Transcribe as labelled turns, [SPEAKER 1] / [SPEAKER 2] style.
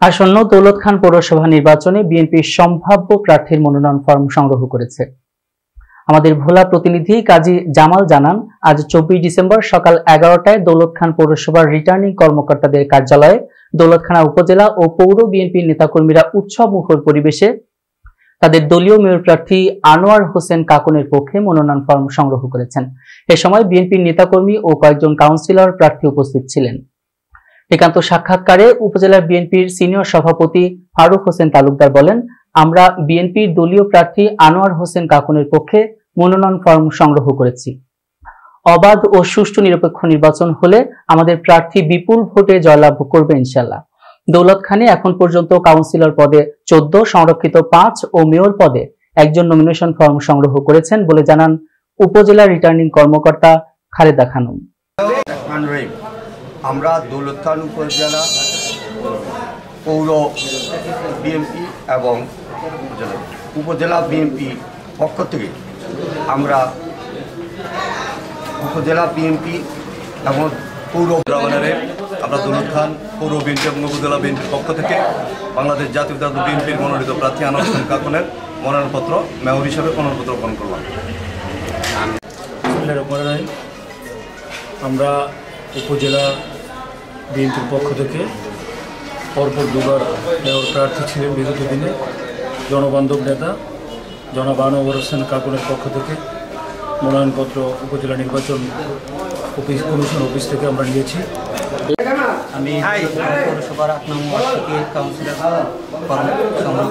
[SPEAKER 1] আসন্ন দৌলত খান পৌরসভা নির্বাচনে বিএনপির সম্ভাব্য প্রার্থীর মনোনয়ন ফর্ম সংগ্রহ করেছে। আমাদের ভোলা প্রতিনিধি কাজী জামাল জানান, আজ চব্বিশ ডিসেম্বর সকাল এগারোটায় দৌলত খান পৌরসভার রিটার্নিং কর্মকর্তাদের কার্যালয়ে দৌলতখানা উপজেলা ও পৌর বিএনপির নেতাকর্মীরা উৎসব মুখর পরিবেশে তাদের দলীয় মেয়র প্রার্থী আনোয়ার হোসেন কাকনের পক্ষে মনোনয়ন ফর্ম সংগ্রহ করেছেন। এ সময় বিএনপির নেতাকর্মী ও কয়েকজন কাউন্সিলর প্রার্থী উপস্থিত ছিলেন। একান্ত সাক্ষাৎকারে উপজেলা বিএনপির সিনিয়র সভাপতি ফারুক হোসেন তালুকদার বলেন, আমরা বিএনপির দলীয় প্রার্থী আনোয়ার হোসেন কাকনের পক্ষে মনোনয়ন ফর্ম সংগ্রহ করেছি। অবাধ ও সুষ্ঠু নিরপেক্ষ নির্বাচন হলে আমাদের প্রার্থী বিপুল ভোটে জয়লাভ করবে ইনশাল্লাহ দৌলত খানে এখন পর্যন্ত কাউন্সিলর পদে চোদ্দ, সংরক্ষিত পাঁচ ও মেয়র পদে একজন নমিনেশন ফর্ম সংগ্রহ করেছেন বলে জানান উপজেলা রিটার্নিং কর্মকর্তা খালেদা খানম।
[SPEAKER 2] আমরা দৌলত খান উপজেলা পৌর বিএনপি এবং উপজেলা বিএনপি পক্ষ থেকে আমরা উপজেলা বিএনপি এবং পৌর
[SPEAKER 3] রহমানের আমরা দৌলত খান পৌর বিএনপি এবং উপজেলা বিএনপির পক্ষ থেকে বাংলাদেশ জাতীয় জাতীয় বিএনপির মনোনীত প্রার্থী আনোয়ার হোসেন কাকনের মনোনয়নপত্র মেয়র হিসাবে মনোনয়নপত্র গ্রহণ করলাম।
[SPEAKER 4] আমরা উপজেলা বিএনপির পক্ষ থেকে পরপর দুবার মেয়র প্রার্থী ছিলেন বিগত দিনে জনবান্ধব নেতা জনাব আনোয়ার হোসেন কাকুনের পক্ষ থেকে মনোনয়নপত্র উপজেলা নির্বাচন অফিস কমিশন অফিস থেকে আমরা নিয়েছি।
[SPEAKER 5] আমি পৌরসভার আট নম্বর থেকে কাউন্সিলর সংগ্রহ